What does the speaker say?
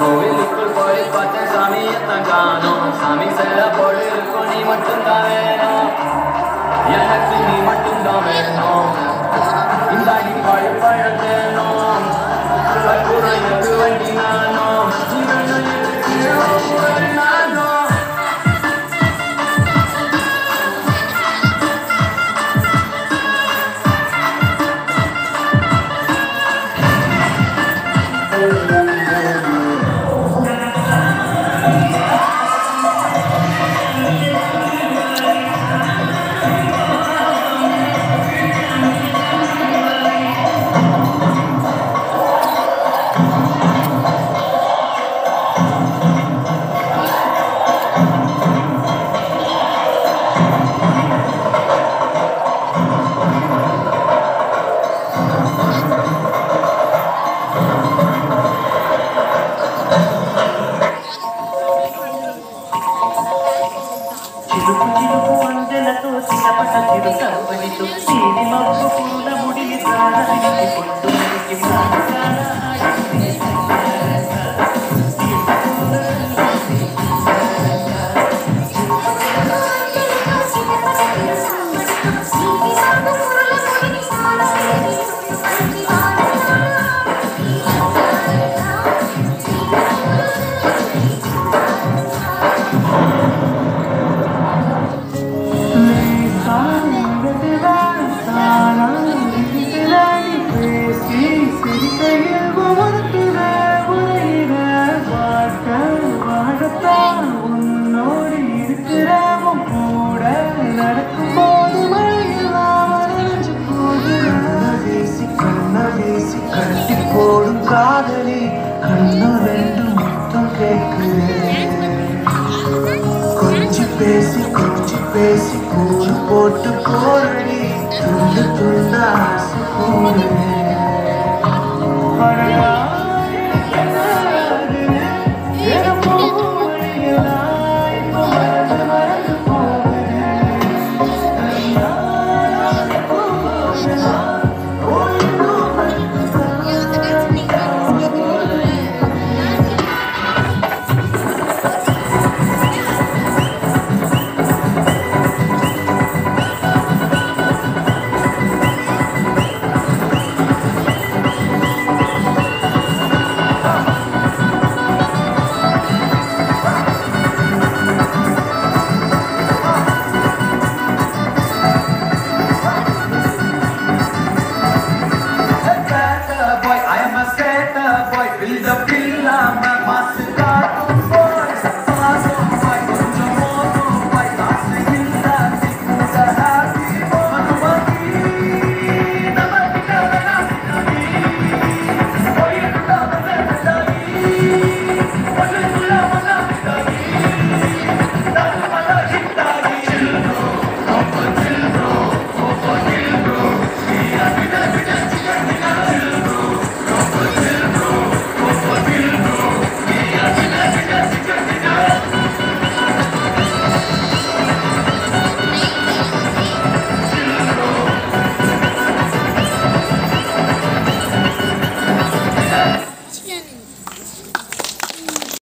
Voy disculpo y pates a mi etangano, Sami, mi ಸಹಿತ ಸವಲಿತು ಸೀರಿ ಮಬ್ಬು ಪೂರ್ಣ ಮುಡಿಲಿ ಪ್ರಾಣ ಹಿಡಿದುಕೊಂಡು பேசி கட்டி போடும் காதலி கண்ணு ரெண்டு முத்தம் கேட்கிறேன். கொஞ்சி பேசி கொஞ்சி பேசி கூடு போட்டு போரடி துண்டு துண்டு ஆசை போடு